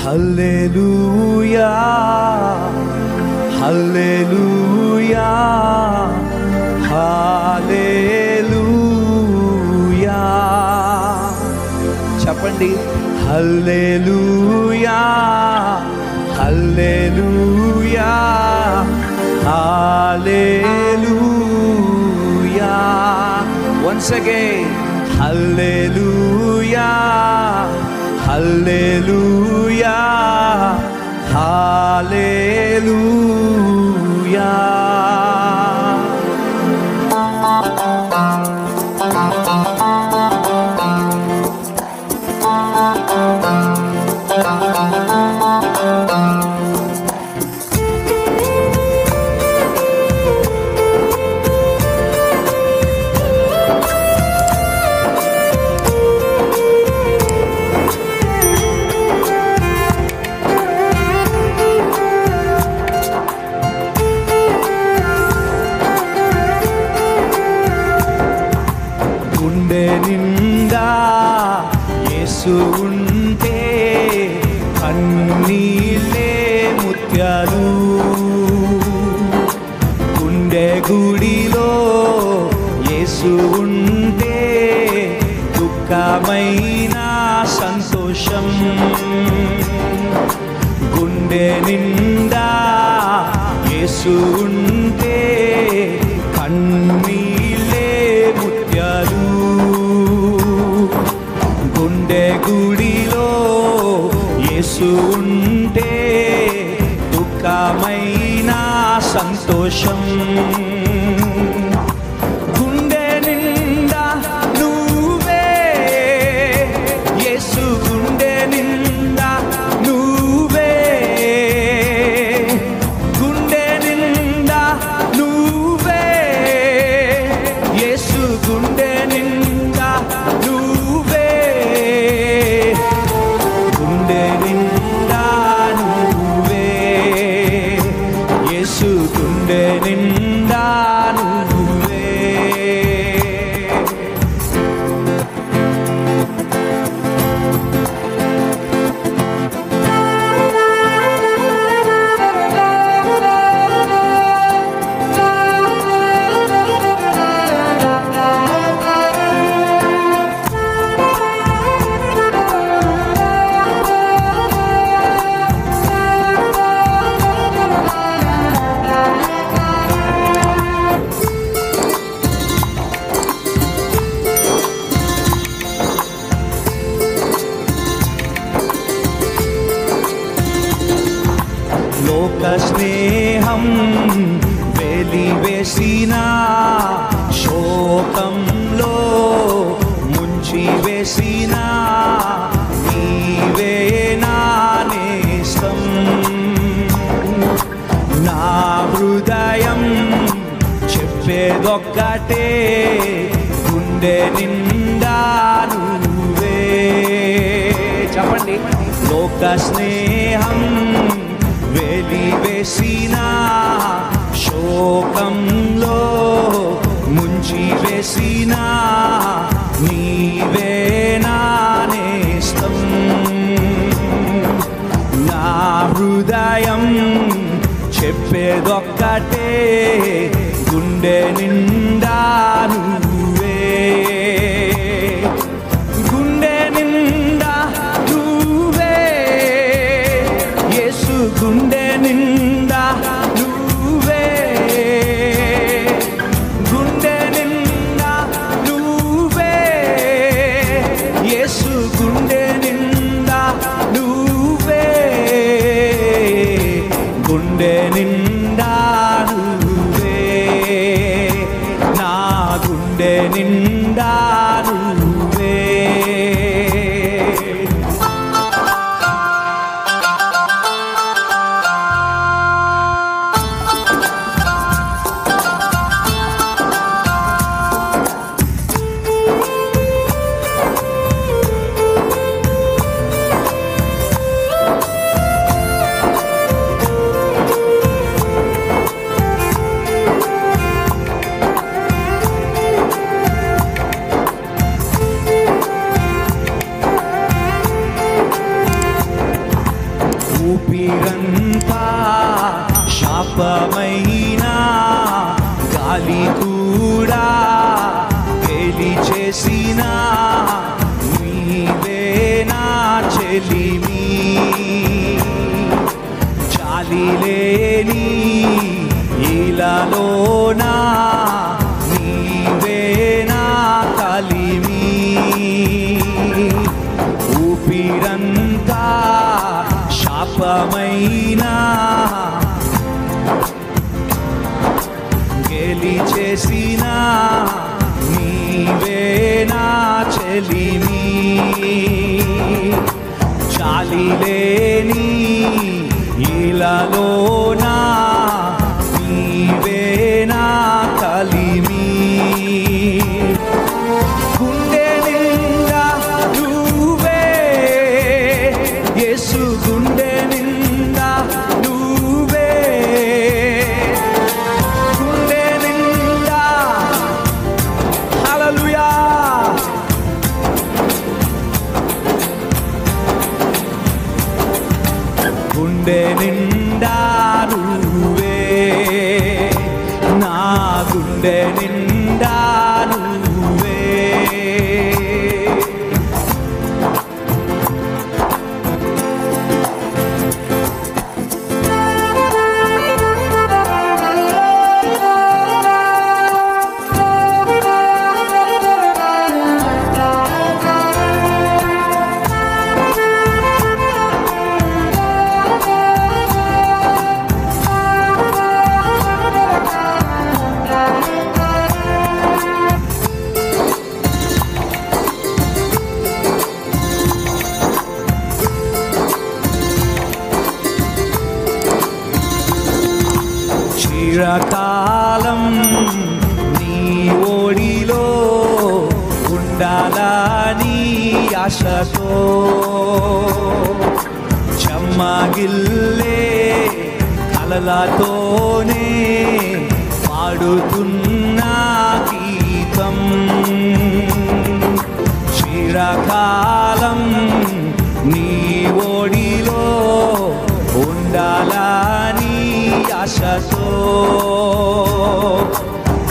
హల్లెలూయా హల్లెలూయా హల్లెలూయా చెప్పండి హల్లెలూయా హల్లెలూయా హల్లెలూయా once again హల్లెలూయా హల్లెలూయా Hallelujah. గుండె నిండా యేసు ఉంటే అన్నీలే ముత్యాలు. గుండె గుడిలో యేసు ఉంటే దుఃఖమైన సంతోషం. గుండె నిండా యేసు ఉంటే కన్నీళ్ళే దుఃఖమైన సంతోషం. లోక స్నేహం వెలివేసిన శోకంలో ముంచి వేసిన నీవే నా నా హృదయం చెప్పేదొక్కటే గుండె నిండా నువ్వే. చెప్పండి. లోక స్నేహం వెలివేసిన శోకంలో ముంచి వేసిన నీవే నా నేస్తం నా హృదయం చెప్పేదొక్కటే గుండె నిండాను లేని ఇలాలోనా నీవేనా కలిమి? ఊపిరంతా శాపమైనా? గెలి చేసిన నీవేనా చెలిమి? చాలి లేని ఇలాలోనా నీవేనా చిరకాలం నీ ఓడిలో ఉండాలని ఆశతో? చెమ్మగిల్లే కలలతోనే పాడుతున్న గీతం. చిరకాలం ఆశతో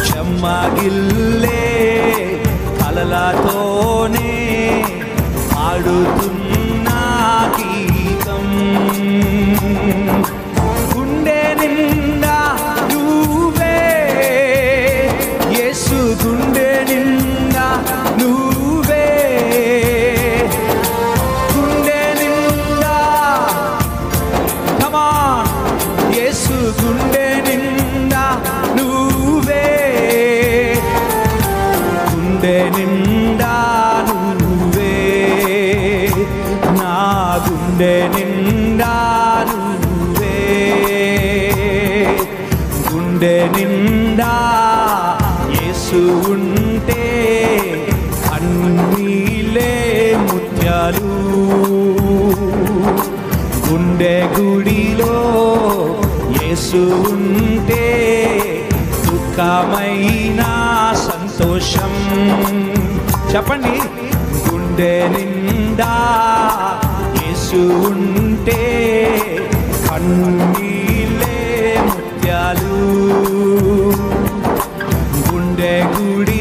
చెమ్మగిల్లే కలలతోనే పాడుతున్న గీతం. నిండా యేసు ఉంటే అన్నీలే ముత్యాలు. గుండె గుడిలో యేసు ఉంటే దుఃఖమైన సంతోషం. చెప్పండి. గుండె నిండా యేసు ఉంటే గుండె గుడి